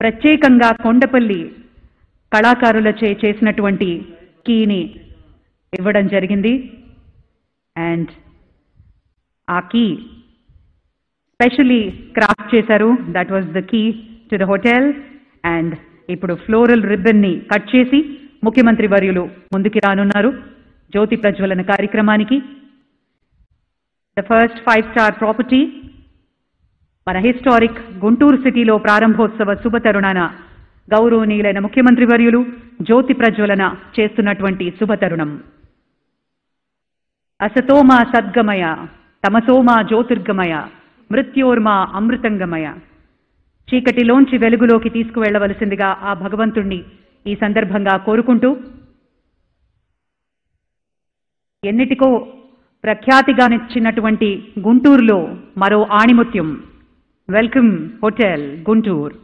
ప్రత్యేకంగా కొండపల్లి కళాకారులచే చేసినటువంటి కీని ఇవ్వడం జరిగింది. అండ్ ఆ కీ స్పెషలీ క్రాఫ్ట్ చేశారు. That was the key to the hotel and ఇప్పుడు ఫ్లోరల్ రిబ్బన్ని కట్ చేసి ముఖ్యమంత్రి వర్యులు ముందుకి రానున్నారు. జ్యోతి ప్రజ్వలన కార్యక్రమానికి. The first five star property మన హిస్టారిక్ గుంటూరు సిటీలో ప్రారంభోత్సవ శుభతరుణాన గౌరవనీయులైన ముఖ్యమంత్రి వర్యులు జ్యోతి ప్రజ్వలన చేస్తున్నటువంటి శుభతరుణం. అసతోమా సద్గమయ తమసోమా జ్యోతిర్గమయ మృత్యోర్మా అమృతంగమయ. చీకటిలోంచి వెలుగులోకి తీసుకువెళ్ళవలసిందిగా ఆ భగవంతుణ్ణి ఈ సందర్భంగా కోరుకుంటూ ఎన్నిటికో ప్రఖ్యాతిగానిచ్చినటువంటి గుంటూరులో మరో ఆణిముత్యం. Welcome hotel Guntur